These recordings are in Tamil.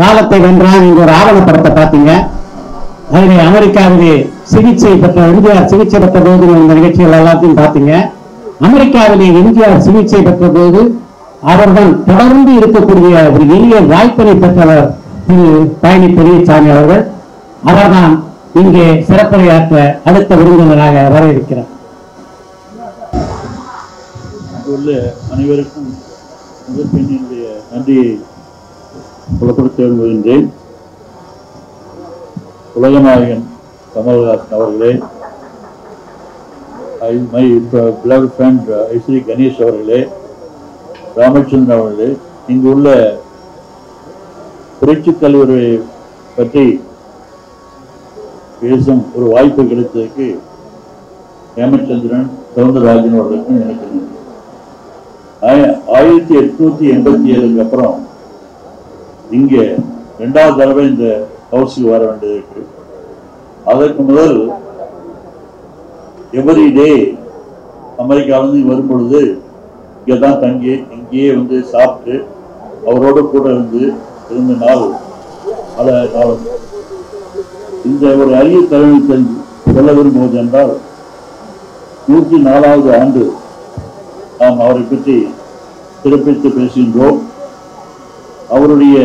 காலத்தை வென்றான் என்ற ஒரு ஆவணப்படத்தை பார்த்தீங்க. அதிலே அமெரிக்காவிலே சிகிச்சை பெற்ற எம்ஜிஆர் சிகிச்சை பெற்ற போது இந்த நிகழ்ச்சிகள் எல்லாத்தையும் பார்த்தீங்க. அமெரிக்காவிலே எம்ஜிஆர் சிகிச்சை பெற்ற போது அவர்தான் தொடர்ந்து இருக்கக்கூடிய ஒரு எளிய வாய்ப்பினை பெற்றவர் திரு பழனி பெரியசாமி அவர்கள். அவர்தான் இங்கே சிறப்புரையாற்ற அடுத்த விருந்தினராக வர இருக்கிறார் அனைவருக்கும் முதற்கண் நன்றியை புலப்படுத்த விரும்புகின்றேன் உலகநாயகன் கமல்ஹாசன் அவர்களே I- my beloved friend Ganesh அவர்களே ராமச்சந்திரன் அவர்களே இங்கு உள்ள புரட்சித் கல்லூரியை பற்றி பேசும் ஒரு வாய்ப்பு கிடைத்ததற்கு ஹேமச்சந்திரன் சவுந்தரராஜன் அவர்களுக்கும் எனக்கு ஆயிரத்தி எட்நூத்தி எண்பத்தி ஏழுக்கு அப்புறம் இங்கே ரெண்டாவது தடவை இந்த ஹவுஸுக்கு வர வேண்டியது இருக்கு. அதற்கு முதல் எவரி டே அமெரிக்காவிலிருந்து வரும் பொழுது இங்கே தான் தங்கி இங்கேயே வந்து சாப்பிட்டு அவரோட கூட இருந்து இருந்த நாள் பல காலம். இந்த ஒரு அரிய தலைமை சொல்ல விரும்புவது என்றால் நூற்றி நாலாவது ஆண்டு நாம் அவரை பற்றி சிறப்பித்து பேசுகின்றோம். அவருடைய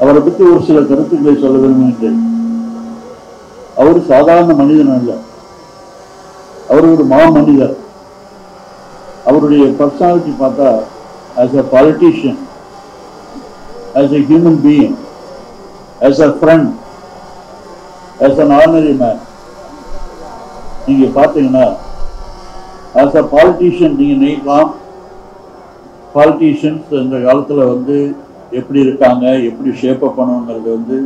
அவரை பற்றி ஒரு சில கருத்துக்களை சொல்ல விரும்புகின்றேன் அவர் சாதாரண மனிதன் அல்ல. அவர் ஒரு மா மனிதர் அவருடைய பர்சனாலிட்டி பார்த்தா as a politician as a human being as a friend as an ordinary man நீங்க பார்த்தீங்கன்னா ஆஸ் அ பாலிட்டிஷியன் நீங்க நினைக்கலாம் பாலிட்டிஷியன்ஸ் இந்த காலத்தில் வந்து எப்படி இருக்காங்க எப்படி ஷேப் அப் பண்ணணுங்கிறது வந்து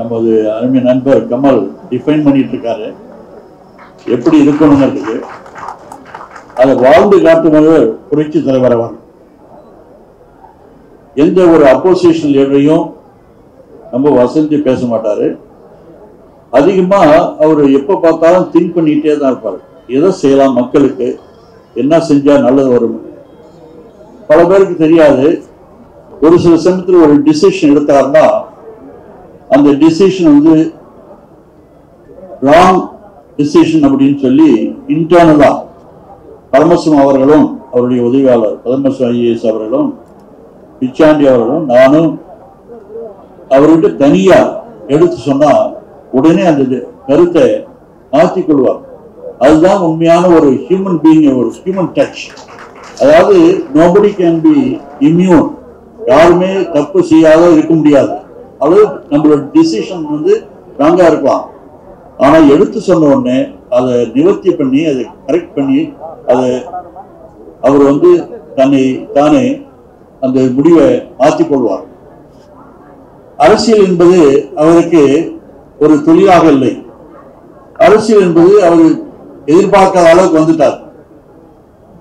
நமது அருமை நண்பர் கமல் டிஃபைன் பண்ணிட்டு இருக்காரு. எப்படி இருக்கணுங்கிறதுக்கு அதை வாழ்ந்து காட்டுவது புரட்சி தலைவர் அவர். எந்த ஒரு அப்போசிஷன் லீடரையும் ரொம்ப வசந்தி பேச மாட்டார். அதிகமாக அவர் எப்போ பார்த்தாலும் திங்க் பண்ணிகிட்டே தான் இருப்பார். எதை செய்யலாம் மக்களுக்கு என்ன செஞ்சால் நல்லது வரும். பல பேருக்கு தெரியாது. ஒரு சில சமயத்தில் ஒரு டிசிஷன் எடுத்தார்னா அந்த டிசிஷன் வந்து ராங் டிசிஷன் அப்படின்னு சொல்லி இன்டர்னலா பரமசிவம் அவர்களும் அவருடைய உதவியாளர் பரமசிவம் ஐஏஎஸ் அவர்களும் பிச்சாண்டி அவர்களும் நானும் அவர்கிட்ட தனியா எடுத்து சொன்னா உடனே அந்த கருத்தை மாற்றிக் கொள்வார். அதுதான் உண்மையான ஒரு ஹியூமன் பீயிங் ஒரு ஹியூமன் டச் அதாவது நோபடி கேன் பி இம்யூன் யாருமே தப்பு செய்யாத இருக்க முடியாது. அது நம்மளோட டிசிஷன் வந்து ராங்காக இருக்கலாம். ஆனா எடுத்து சொன்ன உடனே அதை நிவர்த்தி பண்ணி அதை கரெக்ட் பண்ணி அதை அவர் வந்து தன்னை தானே அந்த முடிவை மாற்றிக் கொள்வார். அரசியல் என்பது அவருக்கு ஒரு தொழிலாக இல்லை. அரசியல் என்பது அவர் எதிர்பார்க்காத அளவுக்கு வந்துட்டார்.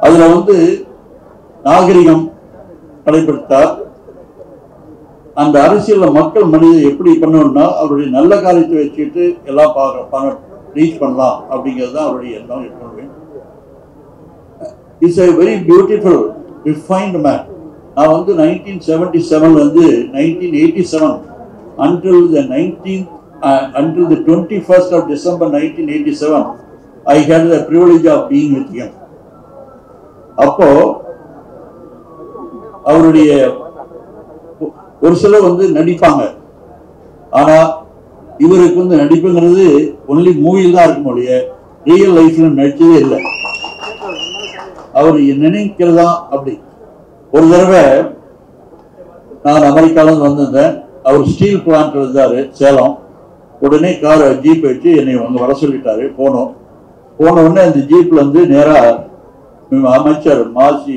அதுல வந்து நாகரிகம் கடைபிடித்தார் அந்த அரசியலில் மக்கள் மனித எப்படி பண்ணணும்னா அவருடைய நல்ல காரியத்தை வச்சுட்டு எல்லாம் பார்க்க ரீச் பண்ணலாம் அப்படிங்கிறது தான் அவருடைய எண்ணம் எப்பவுமே is a very beautiful refined man நான் வந்து nineteen seventy செவன்லேருந்து nineteen eighty seven until the nineteen until the twenty first of December nineteen eighty seven I had the privilege of being with him அப்போது அவருடைய ஒரு சிலர் வந்து நடிப்பாங்க. ஆனா இவருக்கு வந்து நடிப்புங்கிறது ஒன்லி மூவியில் தான் இருக்கும் ஒழிய ரியல் லைஃப்ல நடிச்சதே இல்லை. அவர் நினைக்கிறதா? அப்படி. ஒரு தடவை நான் அமெரிக்கால இருந்து வந்திருந்தேன். அவர் ஸ்டீல் பிளான்ட் இருந்தாரு சேலம். உடனே கார் ஜீப் வச்சு என்னை அங்கே வர சொல்லிட்டாரு போனோம். போன உடனே அந்த ஜீப்ல இருந்து நேரா அமைச்சர் மாசி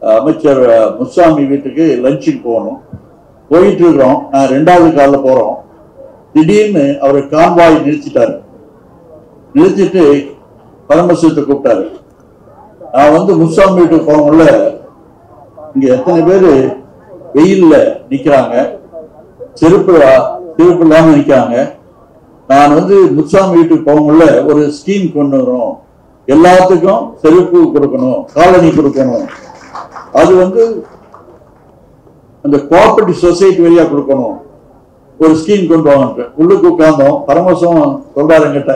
அமைச்சர் முசாமி வீட்டுக்கு லஞ்சுக்கு போகணும். போயிட்டு இருக்கிறோம் நான் ரெண்டாவது காலில் போறோம். திடீர்னு அவர் கான்வாய் நிறுத்திட்டாரு. நிறுத்திட்டு பரமசிவத்தை கூப்பிட்டாரு. நான் வந்து முசாமி வீட்டுக்கு போகணும்ல இங்க எத்தனை பேரு வெயில்ல நிக்கிறாங்க. செருப்பு செருப்பு இல்லாம நிக்கிறாங்க. நான் வந்து முசாமி வீட்டுக்கு போகல ஒரு ஸ்கீம் கொண்டு வரோம். எல்லாத்துக்கும் செருப்பு கொடுக்கணும். காலனி கொடுக்கணும். அது வந்து அந்த கோஆபரேட்டிவ் சொசைட்டி வழியா கொடுக்கணும். ஒரு ஸ்கீம் கொண்டு வாங்க உள்ளுக்கு உட்காந்தோம் பரமசம் சொல்றாரு என்கிட்ட.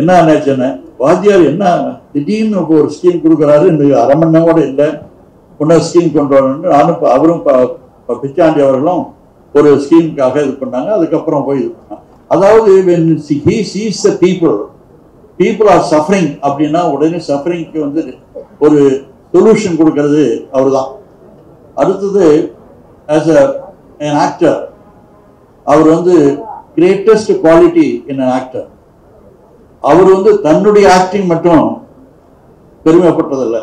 என்ன நினைச்சேன்னு வாத்தியார் என்ன திடீர்னு இப்ப ஒரு ஸ்கீம் கொடுக்குறாரு? இந்த அரை மணி நேரம் கூட இல்லை. இன்னொரு ஸ்கீம் கொண்டு வரணும்னு நானும் அவரும் பிச்சாண்டி அவர்களும் ஒரு ஸ்கீமுக்காக இது பண்ணாங்க. அதுக்கப்புறம் போய் இது பண்ணாங்க அதாவது when he the people people are suffering அப்படின்னா உடனே சஃபரிங்க்கு வந்து ஒரு சொல்யூஷன் கொடுக்கறது அவர்தான். அடுத்தது ஆஸ் அ ஆக்டர் அவர் வந்து கிரேட்டஸ்ட் குவாலிட்டி இன் ஆக்டர் அவர் வந்து தன்னுடைய ஆக்டிங் மட்டும் பெருமைப்பட்டதில்லை.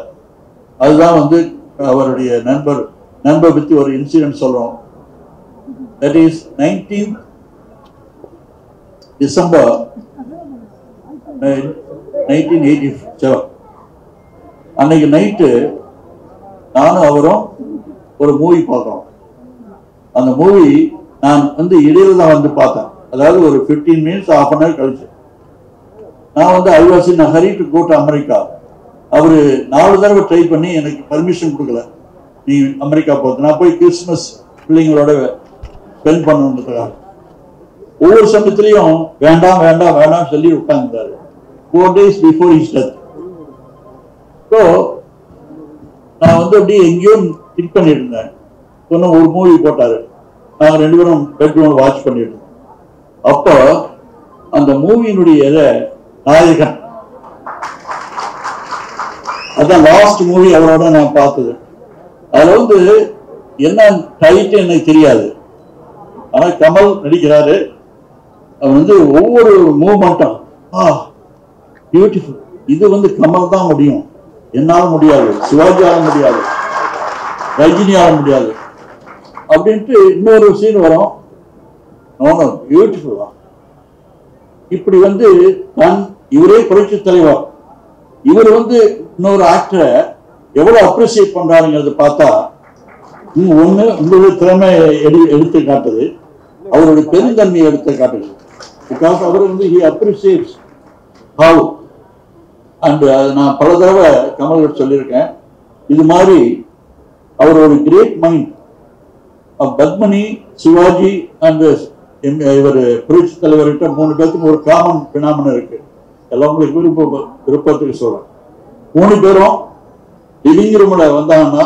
அதுதான் வந்து அவருடைய நண்பர் நண்பர் பற்றி ஒரு இன்சிடென்ட் சொல்கிறோம் that is nineteen December nineteen eighty seven அன்னைக்கு நைட்டு நானும் அவரும் ஒரு மூவி பார்க்குறோம். அந்த மூவி நான் வந்து இடையில தான் வந்து பார்த்தேன். அதாவது ஒரு 15 மினிட்ஸ் ஆஃப் அன் ஹவர் கழிச்சு. நான் வந்து ஐவாசி Nagari hurry to go to America அவர் நாலு தடவை ட்ரை பண்ணி எனக்கு பர்மிஷன் கொடுக்கல. நீ அமெரிக்கா போகிறது நான் போய் கிறிஸ்மஸ் பிள்ளைங்களோட ஸ்பெண்ட் பண்ணணுன்றதுக்காக. ஒவ்வொரு சமயத்துலையும் வேண்டாம் வேண்டாம் வேண்டாம் சொல்லி உட்கார்ந்தாரு four days before his death so நான் வந்து அப்படியே எங்கேயோ திங்க் பண்ணிட்டு இருந்தேன் சொன்ன ஒரு மூவி போட்டாரு. நாங்க ரெண்டு பேரும் பெட்ரூம் வாட்ச் பண்ணிட்டு அப்போ அந்த மூவியினுடைய இதை நாயகன். அதான் லாஸ்ட் மூவி அவரோட நான் பார்த்தது. அதுல வந்து என்ன டைட்டு எனக்கு தெரியாது. ஆனா கமல் நடிக்கிறாரு. அவர் வந்து ஒவ்வொரு மூமெண்ட்டும் ஆ பியூட்டிஃபுல் இது வந்து கமல் தான் முடியும். என்னால் முடியாது சிவாஜியால் முடியாது ரஜினியால் முடியாது. அப்படின்ட்டு இன்னொரு சீன் வரும். நோ பியூட்டிஃபுல் இப்படி வந்து தன் இவரே புரட்சி தலைவர். இவர் வந்து இன்னொரு ஆக்டரை எவ்வளவு அப்ரிசியேட் பண்றாருங்கிறத பார்த்தா ஒன்று ஒண்ணு உங்களுடைய திறமை எடு எடுத்து காட்டுது. அவருடைய பெருந்தன்மையை எடுத்து காட்டுது. பிகாஸ் அவர் வந்து ஹி அப்ரிசியேட்ஸ் ஹவு அண்ட் நான் பல தடவை கமல்கிட்ட சொல்லியிருக்கேன். இது மாதிரி அவர் ஒரு great mind Padmini Shivaji and இவர் புரட்சி தலைவர்கிட்ட மூணு பேர்த்துக்கு ஒரு காமன் பினாமன் இருக்கு. எல்லாம் உங்களுக்கு விருப்ப விருப்பத்துக்கு சொல்றேன். மூணு பேரும் லிவிங் ரூம்ல வந்தாங்கன்னா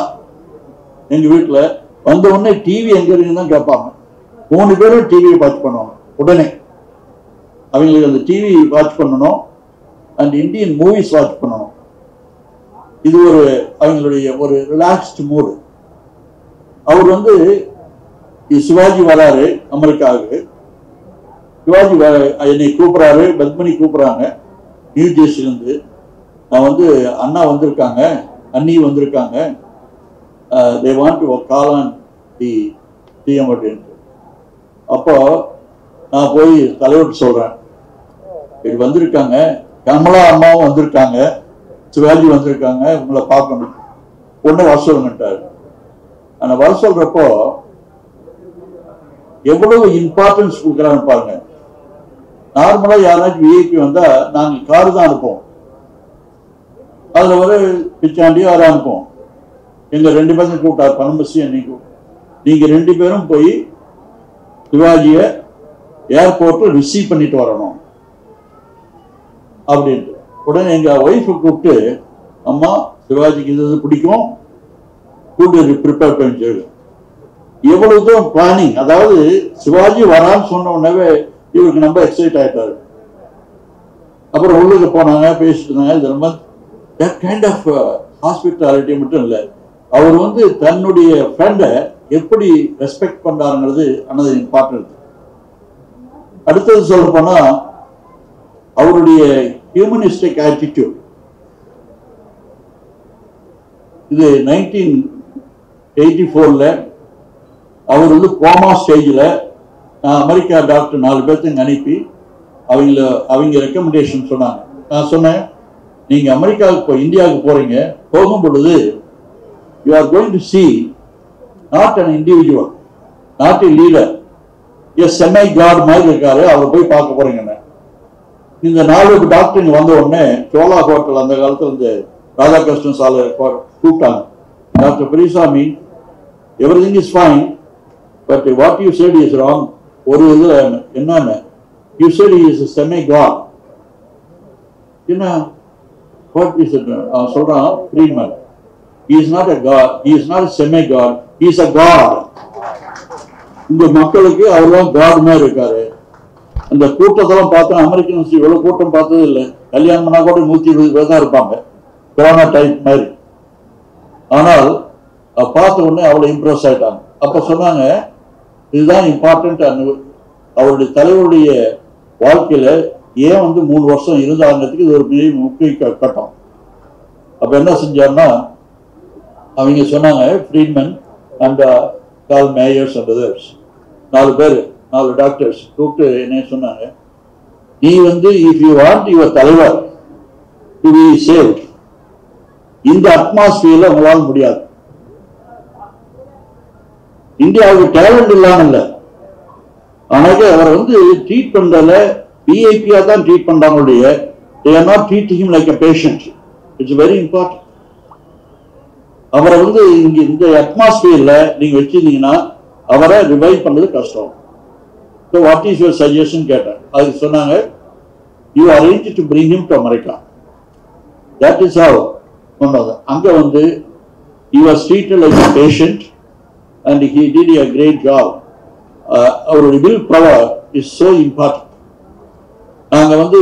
எங்க வீட்டுல வந்த உடனே டிவி எங்க இருக்குன்னு தான் கேட்பாங்க. மூணு பேரும் டிவியை வாட்ச் பண்ணுவாங்க. உடனே. அவங்களுக்கு அந்த டிவி வாட்ச் பண்ணணும். அண்ட் இந்தியன் மூவிஸ் வாட்ச் பண்ணணும். இது ஒரு அவங்களுடைய ஒரு ரிலாக்ஸ்டு மூடு அவர் வந்து சிவாஜி வராரு அமெரிக்காவுக்கு. சிவாஜி வ- என்னை கூப்பிட்றாரு பத்மினி கூப்பிட்றாங்க நியூ ஜெர்சிலேருந்து நான் வந்து அண்ணா வந்திருக்காங்க அண்ணி வந்திருக்காங்க. They want to call on the CM அப்படின்ட்டு அப்போ நான் போய் தலைவர்கிட்ட சொல்கிறேன் இப்படி வந்திருக்காங்க கமலா அம்மாவும் வந்திருக்காங்க. சிவாஜி வந்திருக்காங்க. உங்களை பார்க்கணும். பொண்ணு வர சொல்லுங்கட்டாரு ஆனா வர சொல்றப்போ எவ்வளவு இம்பார்ட்டன்ஸ் கொடுக்குறாங்க பாருங்க. நார்மலா யாராச்சும் விஐபி வந்தா நாங்க கார் தான் அனுப்புவோம். அதுல ஒரு பிச்சாண்டி யாரை அனுப்புவோம். எங்க ரெண்டு பேரும் கூப்பிட்டார் பரமசி அன்னைக்கு நீங்க ரெண்டு பேரும் போய் சிவாஜிய ஏர்போர்ட்ல ரிசீவ் பண்ணிட்டு வரணும். அப்படின்ட்டு. உடனே எங்க ஒய்ஃபை கூப்பிட்டு அம்மா சிவாஜிக்கு இது இது பிடிக்கும். கூட்டு ப்ரிப்பேர் பண்ணி சொல்லு. எவ்வளவு தூரம் பிளானிங் அதாவது சிவாஜி வரான்னு சொன்ன உடனே இவருக்கு ரொம்ப எக்ஸைட் ஆயிட்டாரு. அப்புறம் உள்ளுக்கு போனாங்க பேசிட்டு இருந்தாங்க. இது ரொம்ப தட் கைண்ட் ஆஃப் ஹாஸ்பிட்டாலிட்டி மட்டும் இல்லை. அவர் வந்து தன்னுடைய ஃப்ரெண்டை எப்படி ரெஸ்பெக்ட் பண்றாருங்கிறது அனது இம்பார்ட்டன்ட் அடுத்தது சொல்ல போனா அவருடைய ஹியூமனிஸ்டிக் ஆட்டிடியூட் இது நைன்டீன் எயிட்டி ஃபோரில் அவர் வந்து கோமா ஸ்டேஜில் நான் அமெரிக்கா டாக்டர் நாலு பேர்த்துக்கு அனுப்பி அவங்கள அவங்க ரெக்கமெண்டேஷன் சொன்னாங்க. நான் சொன்னேன் நீங்கள் அமெரிக்காவுக்கு இப்போ இந்தியாவுக்கு போகிறீங்க போகும் பொழுது you are going to see not an individual not a leader as Chennai card மாதிரி இருக்காரு அவரை போய் பார்க்க போகிறீங்கண்ணே இந்த நாலு டாக்டர் வந்த உடனே சோலா ஹோட்டல் அந்த காலத்துல இந்த ராதாகிருஷ்ணன் சாலை கூப்பிட்டாங்க. Doctor Periyasamy everything is fine but what you said is wrong ஒரு இதில் என்னன்னு? You said is is a என்ன? வாட் இஸ் அவன் சொல்கிறான் Freeman is not a god is not is god is a god இந்த மக்களுக்கு அவர்தான் காட் மாதிரி இருக்காரு. அந்த கூட்டத்தெல்லாம் பார்த்தா யூனிவர்சிட்டி இவ்வளவு கூட்டம் பார்த்தது இல்லை. கல்யாணம் பண்ணா கூட நூத்தி இருபது பேர் தான் இருப்பாங்க. கொரோனா டைப் மாதிரி. ஆனால் பார்த்த உடனே அவ்வளவு இம்ப்ரெஸ் ஆயிட்டாங்க. அப்ப சொன்னாங்க இதுதான் இம்பார்ட்டன்ட் அவருடைய தலைவருடைய வாழ்க்கையில ஏன் வந்து மூணு வருஷம் இருந்தாங்கிறதுக்கு இது ஒரு பெரிய முக்கிய கட்டம். அப்ப என்ன செஞ்சாருன்னா அவங்க சொன்னாங்க Friedman and Carl Meyers and others நாலு பேர். நாலு டாக்டர்ஸ் கூப்பிட்டு என்ன சொன்னாங்க நீ வந்து இஃப் யூ வாண்ட் யுவர் தலைவர் டு பி சேவ் இந்த அட்மாஸ்பியர்ல உங்களால் முடியாது. இந்தியாவுக்கு டேலண்ட் இல்லாமல் ஆனால் ஆனாக்க அவரை வந்து ட்ரீட் பண்றதுல பிஐபியா தான் ட்ரீட் பண்றாங்களுடைய they are not treating him like a it's very important அவரை வந்து இங்க இந்த அட்மாஸ்பியர்ல நீங்க வச்சிருந்தீங்கன்னா அவரை ரிவைவ் பண்றது கஷ்டம். So what is your suggestion கேட்டேன். அதுக்கு சொன்னாங்க you arrange to bring him to America that is how சொன்னது அங்க வந்து யூ was treated patient and patient and a great a uh, அவருடைய will power is so important நாங்க வந்து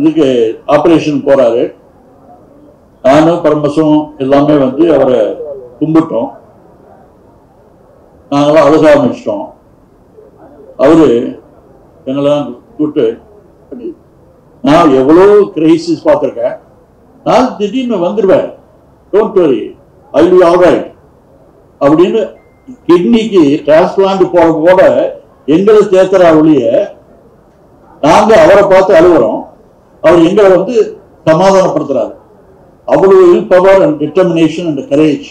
இதுக்கு ஆபரேஷன் போறாரு. நானும் பரமசும் எல்லாமே வந்து அவரை கும்பிட்டோம். நாங்களாம் அழுக ஆரம்பிச்சிட்டோம் அவரு எங்களை கூப்பிட்டு நான் எவ்வளோ கிரைசிஸ் பார்த்துருக்கேன். நான் திடீர்னு வந்துடுவேன் don't worry I will alright அப்படின்னு கிட்னிக்கு டிரான்ஸ்பிளான்ட் போக கூட எங்களை சேர்த்துற ஒழிய நாங்கள் அவரை பார்த்து அழுகுறோம். அவர் எங்களை வந்து சமாதானப்படுத்துறாரு. அவ்வளவு will power and determination and courage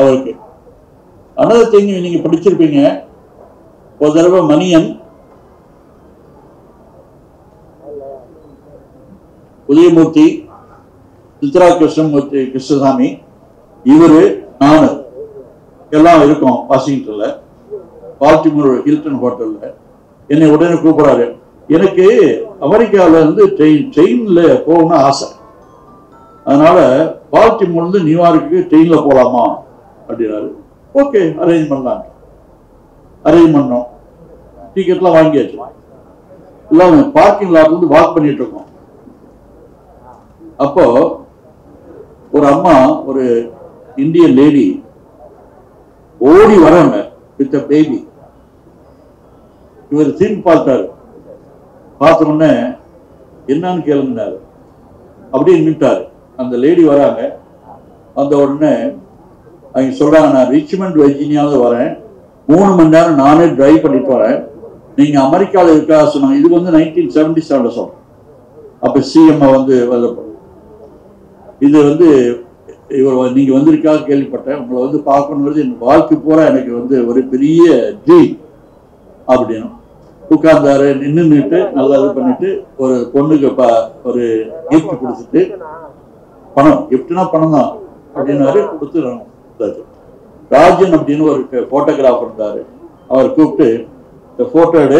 அவருக்கு. அனதர் திங் நீங்கள் படிச்சிருப்பீங்க ஒரு தடவை மணியன் உதயமூர்த்தி சித்ரா கிருஷ்ணமூர்த்தி கிருஷ்ணசாமி இவரு நானு எல்லாம் இருக்கோம் வாஷிங்டன்ல பால்டிமோர் ஹில்டன் ஹோட்டல்ல. என்னை உடனே கூப்பிடாரு எனக்கு அமெரிக்கால இருந்து ட்ரெயின் ட்ரெயின்ல போகணும்னு ஆசை. அதனால பால்டிமோர்லேருந்து நியூயார்க்கு ட்ரெயின்ல போகலாமா அப்படின்னாரு. ஓகே அரேஞ்ச் பண்ணலாம் அரேஞ்ச் பண்ணோம். டிக்கெட்லாம் வாங்கியாச்சு. இல்லாம பார்க்கிங் லாட்ல இருந்து வாக் பண்ணிட்டு இருக்கோம் அப்போ ஒரு அம்மா ஒரு இந்தியன் லேடி ஓடி வராங்க வித் பேபி இவர் திரும்பி பார்த்தாரு. பார்த்த உடனே என்னன்னு கேளுங்கனாரு அப்படியே நின்ட்டாரு அந்த லேடி வராங்க. வந்த உடனே அவங்க சொல்றாங்க நான் ரிச்மண்ட் வெர்ஜீனியாவது வரேன். மூணு மணி நேரம் நானே டிரைவ் பண்ணிட்டு வரேன். நீங்க அமெரிக்காவில் இருக்கா சொன்னாங்க. இது வந்து நைன்டீன் செவன்டி செவன்ல சொல்றேன் அப்ப சிஎம் வந்து இது வந்து இவர் நீங்க வந்திருக்கா கேள்விப்பட்டேன். உங்களை வந்து பார்க்கணுங்கிறது என் வாழ்க்கை பூரா எனக்கு வந்து ஒரு பெரிய ட்ரீம் அப்படின்னு. உட்கார்ந்தாரு நின்றுட்டு நல்லா இது பண்ணிட்டு ஒரு பொண்ணுக்கு ப ஒரு கிஃப்ட் கொடுத்துட்டு பணம் கிஃப்ட்னா பணம் தான் அப்படின்னாரு கொடுத்து ராஜன் அப்படின்னு ஒரு போட்டோகிராஃபர் இருந்தாரு. அவர் கூப்பிட்டு இந்த போட்டோ எடு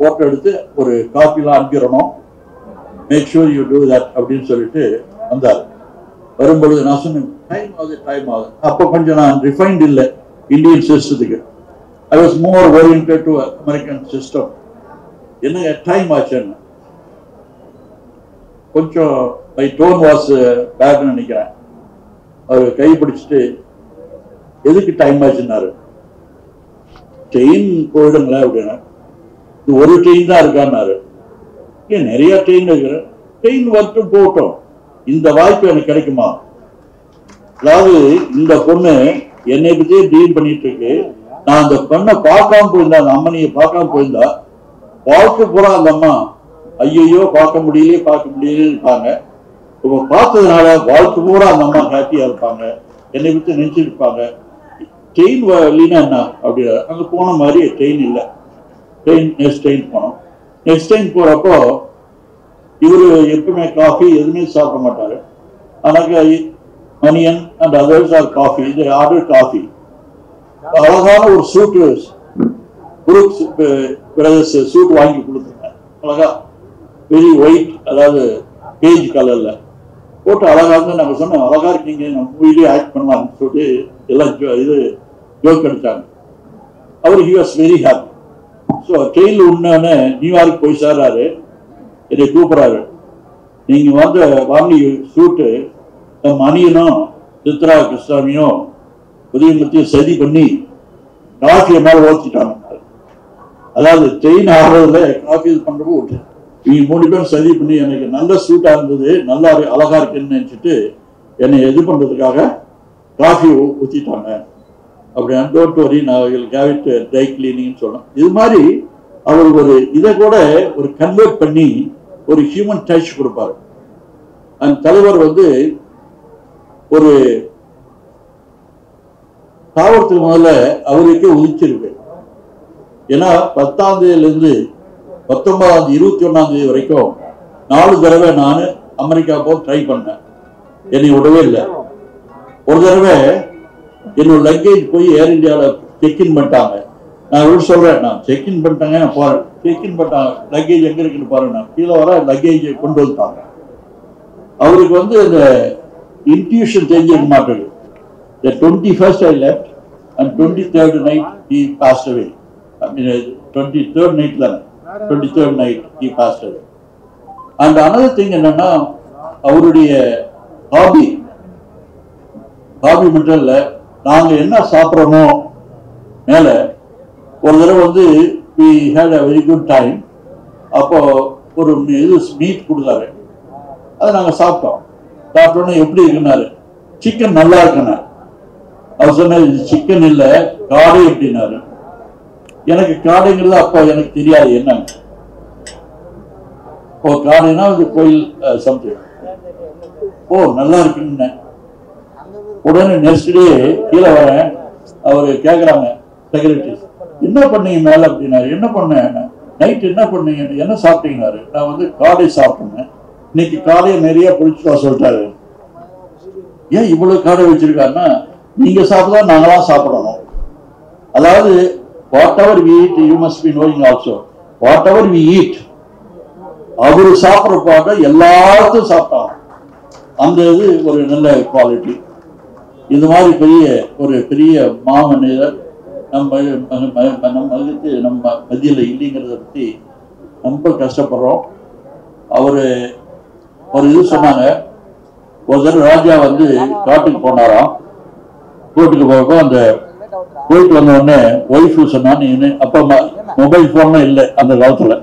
போட்டோ எடுத்து ஒரு காப்பிலாம் அனுப்பிடணும். Make sure you do that அப்படின்னு சொல்லிட்டு வந்தார். வரும்பொழுது நான் சொன்னேன் டைம் ஆகுது டைம் ஆகுது. அப்போ கொஞ்சம் நான் ரிஃபைன்ட் இல்லை Indian சிஸ்டத்துக்கு I was more orient to American system என்ன டைம் ஆச்சுன்னு. கொஞ்சம் மை டோன் வாஸ் பேட்னு நினைக்கிறேன். அவர் கை பிடிச்சிட்டு எதுக்கு டைம் ஆச்சுன்னாரு? ட்ரெயின் போயிடுங்களேன் அப்படின்னா? இது ஒரு ட்ரெயின் தான் இருக்கான்னாரு. ஏன் நிறைய ட்ரெயின் இருக்கிறேன் ட்ரெயின் வரட்டும் போட்டோம். இந்த வாய்ப்பு எனக்கு கிடைக்குமா? அதாவது இந்த பொண்ணு என்னை பத்தியே டீல் பண்ணிட்டு இருக்கு நான் அந்த பொண்ணை பார்க்காம போயிருந்தா அந்த அம்மனையை பார்க்காம போயிருந்தா வாழ்க்கை பூரா அந்த அம்மா. ஐயையோ பார்க்க முடியலையே பார்க்க முடியலையே இருப்பாங்க. இப்ப பார்த்ததுனால வாழ்க்கை பூரா அந்த அம்மா ஹாப்பியா இருப்பாங்க. என்னை பத்தி நினைச்சிருப்பாங்க ட்ரெயின் இல்லைன்னா என்ன? அப்படி அங்கே போன மாதிரி ட்ரெயின் இல்லை. ட்ரெயின் நெக்ஸ்ட் ட்ரெயின் போனோம். நெக்ஸ்ட் ட்ரெயின் போகிறப்போ இவர் எப்பவுமே காஃபி எதுவுமே சாப்பிட மாட்டார். ஆனாக்க Maniyan and others are coffee இது ஆர்டர் காஃபி அழகான ஒரு சூட்டு குரூப் பிரதர்ஸ் சூட் வாங்கி கொடுத்துருங்க அழகா. வெரி ஒயிட் அதாவது பேஜ் கலரில் போட்டு அழகாக நாங்கள் சொன்னோம் அழகாக இருக்கீங்க நம்ம மூவிலேயே ஆக்ட் பண்ணலாம்னு சொல்லிட்டு எல்லாம் இது joke our he was very happy so ட்ரெயினில் உடனே நியூயார்க் போய் சேர்றாரு. என்னை கூப்பிட்றாரு. நீங்கள் வந்து வாங்கி சூட்டு நம்ம அணியனும் சித்ரா கிருஷ்ணாமியும் உதயமத்தையும் சதி பண்ணி காஃபியை மேலே ஓத்திட்டாங்க அதாவது ட்ரெயின் ஆடுறதுல காஃபி இது பண்ணுறப்போ விட்டேன் இவங்க மூணு பேரும் சரி பண்ணி எனக்கு நல்ல சூட்டாக இருந்தது நல்லா அழகாக இருக்குன்னு நினச்சிட்டு என்னை இது பண்ணுறதுக்காக காஃபி ஊற்றிட்டாங்க அப்படி டோன்ட் வரி நான் கேவிட் ட்ரை கிளீனிங்னு சொன்னேன் இது மாதிரி அவர் ஒரு இதை கூட ஒரு கன்வெர்ட் பண்ணி ஒரு ஹியூமன் டச் கொடுப்பாரு. அந்த தலைவர் வந்து ஒரு தாவரத்துக்கு முதல்ல அவருக்கே உதிச்சிருக்கு. ஏன்னா பத்தாம் தேதியிலேருந்து பத்தொன்பதாம் தேதி இருபத்தி ஒன்றாம் தேதி வரைக்கும் நாலு தடவை நான் அமெரிக்கா போக ட்ரை பண்ணேன். என்னை விடவே இல்லை. ஒரு தடவை என்னோட லக்கேஜ் போய் ஏர் இந்தியாவில் செக்இன் பண்ணிட்டாங்க. நான் இவ்வளவு சொல்றேன் நான் செக்இன் பண்ணிட்டாங்க நான் போறேன். செக்இன் பண்ணிட்டாங்க லக்கேஜ் எங்க இருக்குன்னு பாருங்க நான் கீழே வர லக்கேஜ் கொண்டு வந்துட்டாங்க. அவருக்கு வந்து அந்த இன்ட்யூஷன் தெரிஞ்சிருக்க மாட்டேங்குது. The 21st I left and 23rd night he passed away. I mean, uh, 23rd night தானே 23rd night he passed away and another thing என்னன்னா அவருடைய ஹாபி ஹாபி மட்டும் இல்லை நாங்கள் என்ன சாப்பிட்றோமோ மேலே ஒரு தடவை வந்து we had a very good time அப்போது ஒரு இது மீட் கொடுத்தாரு. அதை நாங்கள் சாப்பிட்டோம். சாப்பிட்டோன்னே எப்படி இருக்குனாரு? சிக்கன் நல்லா இருக்குண்ணே அவர் சொன்னார் இது சிக்கன் இல்லை காடை எப்படின்னாரு எனக்கு காடைங்கிறது அப்போ எனக்கு தெரியாது என்னன்னு. ஓ காடைனா அது கோயில் சம்திங் ஓ நல்லா இருக்குன்னு உடனே நெக்ஸ்ட் டே கீழே வரேன். அவர் கேட்குறாங்க செக்ரட்டரி என்ன பண்ணீங்க மேலே? அப்படின்னாரு. என்ன பண்ணேன்? நைட் என்ன பண்ணீங்க? என்ன சாப்பிட்டீங்கன்னாரு? நான் வந்து காலை சாப்பிட்டேன் இன்னைக்கு காலையை நிறைய பிடிச்சிட்டு வர சொல்லிட்டாரு. ஏன் இவ்வளவு காடை வச்சிருக்காருன்னா நீங்க சாப்பிட்டா நாங்களாம் சாப்பிடணும். அதாவது whatever we eat you must be knowing also whatever we eat அவரு சாப்பிட்ற பாட்டை எல்லாத்தையும் சாப்பிட்டாங்க அந்த இது ஒரு நல்ல குவாலிட்டி இது மாதிரி பெரிய ஒரு பெரிய மாமனிதர் நம்ம ம- நம்ம இதுக்கு நம்ம மதியில் இல்லைங்கிறத பற்றி ரொம்ப கஷ்டப்படுறோம். அவர் ஒரு இது சொன்னாங்க. ஒரு தடவை ராஜா வந்து காட்டுக்கு போனாராம். கோர்ட்டுக்கு போகிறப்போ அந்த போயிட்டு வந்த உடனே ஒய்ஃபு சொன்னா நீ என்ன- மொபைல் ஃபோன்லாம் இல்லை அந்த காலத்தில்.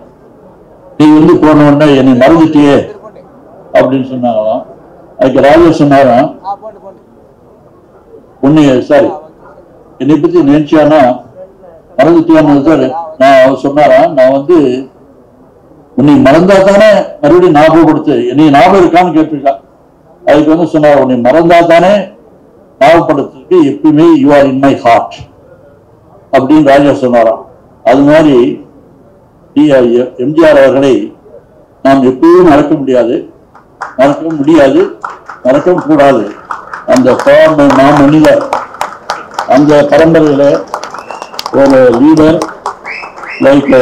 நீ வந்து போன உடனே என்னை மறந்துட்டியே அப்படின்னு சொன்னாங்களாம். அதுக்கு ராஜா சொன்னாராம். உன்னை சாரி என்னை பத்தி நினைச்சானா மறந்துட்டியான்னு சார்? நான் அவர் சொன்னாராம் நான் வந்து உன்னை மறந்தா தானே மறுபடியும் ஞாபகப்படுத்து என்னை ஞாபகம் இருக்கான்னு கேட்டிருக்கா. அதுக்கு வந்து சொன்னார் உன்னை மறந்தா தானே ஞாபகப்படுத்துறதுக்கு எப்பயுமே you are in my heart அப்படின்னு ராஜா சொன்னாராம். அது மாதிரி எம்ஜிஆர் அவர்களை நாம் எப்பயும் மறக்க முடியாது. மறக்கவும் முடியாது. மறக்கவும் கூடாது. அந்த பாவ மாமனிதர் அந்த பரம்பரையில ஒரு leader like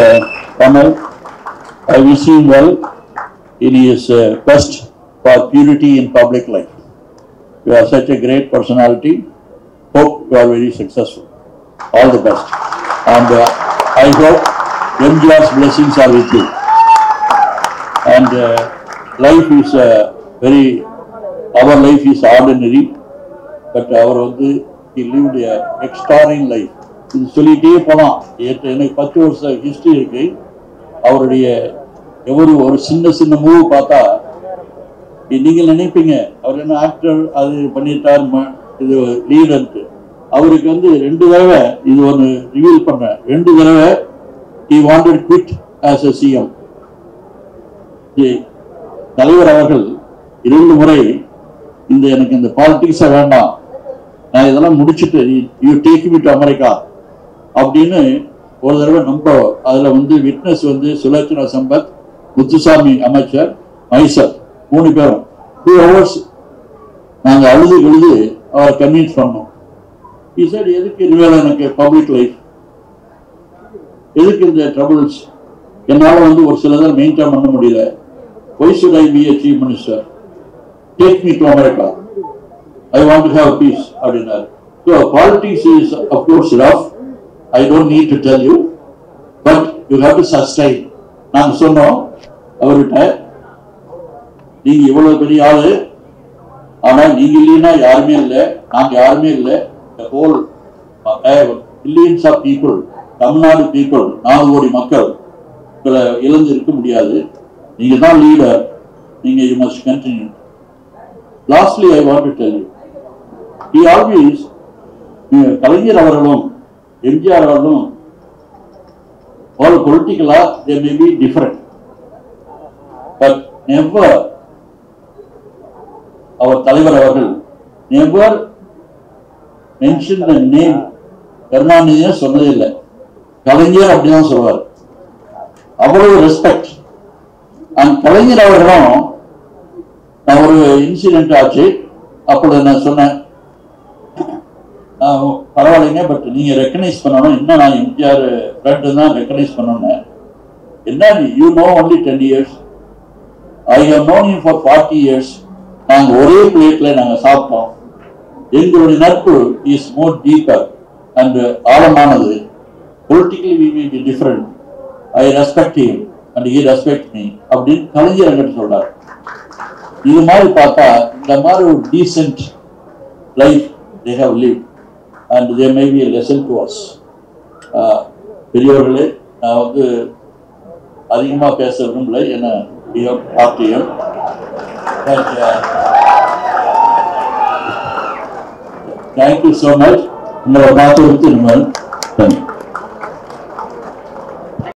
Kamal I wish him well in his uh, quest for purity in public life. You are such a great personality. Hope you are very successful. All the best. And uh, I hope MGR's blessings are with you. And uh, life is uh, very, our life is ordinary, but அவர் வந்து he lived எக்ஸ்டாரிங் extraordinary இது சொல்லிகிட்டே போகலாம் ஏற்ற- எனக்கு பத்து வருஷ ஹிஸ்ட்ரி இருக்கு. அவருடைய எவரு ஒரு சின்ன சின்ன மூவ் பார்த்தா நீங்க நினைப்பீங்க அவர் என்ன ஆக்டர் அது பண்ணிட்டார் இது லீடர்ன்ட்டு அவருக்கு வந்து ரெண்டு தடவை இது ஒன்று ரிவீல் பண்ணேன். ரெண்டு தடவை he wanted quit as a CM தலைவர் அவர்கள் இரண்டு முறை இந்த எனக்கு இந்த பாலிட்டிக்ஸை வேண்டாம். நான் இதெல்லாம் முடிச்சிட்டு you take me to America அப்படின்னு ஒரு தடவை நம்ம அதில் வந்து விட்னஸ் வந்து சுலோச்சனா சம்பத் முத்துசாமி அமைச்சர் மைசர் மூணு பேரும். டூ ஹவர்ஸ் நாங்கள் அழுது எழுது அவரை கன்வின்ஸ் பண்ணோம். He எதுக்கு இனிமேல் எனக்கு பப்ளிக் லைஃப் எதுக்கு இந்த ட்ரபிள்ஸ் என்னால் வந்து ஒரு சிலதை மெயின்டைன் பண்ண முடியல. Why should I be a chief minister take me to America I want to have peace அப்படின்னாரு so politics is of course rough I don't need to tell you but you have to sustain நாங்கள் சொன்னோம் அவர்கிட்ட நீங்க இவ்வளவு பெரிய ஆளு. ஆனா நீங்க இல்லைன்னா யாருமே இல்லை. நாங்க யாருமே இல்லை. Whole millions of people Tamil Nadu people நாலு கோடி மக்கள் உங்களை இழந்து இருக்க முடியாது. நீங்க தான் லீடர் நீங்க you must continue lastly I want to tell you he always Kalaignar அவர்களும் எம்ஜிஆர் அவர்களும் all பொலிட்டிக்கலா they may be different. But never அவர் தலைவர் அவர்கள் never mention the name. கருணாநிதியை சொன்னதே இல்லை. கலைஞர் அப்படிதான் சொல்வார் அவ்வளவு ரெஸ்பெக்ட் அண்ட் கலைஞர் அவர்களும் நான் ஒரு இன்சிடென்ட் ஆச்சு அப்பொழுது நான் சொன்னேன் பரவாயில்லைங்க பட் நீங்க ரெக்கனைஸ் பண்ணணும். இன்னும் நான் எம்ஜிஆர் ஃப்ரெண்டு தான் ரெக்கனைஸ் பண்ணணும் என்ன you know only ten years I have known you for forty years நாங்கள் ஒரே பிளேட்ல நாங்கள் சாப்பிட்டோம். எங்களுடைய நட்பு இஸ் மோர் டீப்பர் அண்ட் ஆழமானது. Politically we may be different I respect you and he respect me அப்படின்னு கலைஞர் என்கிட்ட சொல்கிறார் இது மாதிரி பார்த்தா இந்த மாதிரி ஒரு decent life they have live and they may be lesson to us பெரியவர்களே நான் வந்து அதிகமாக பேச விரும்பல. என்ன ஆர்டிஎம் தேங்க்யூ ஸோ மச் உங்களை பார்த்து ரொம்ப தேங்க்யூ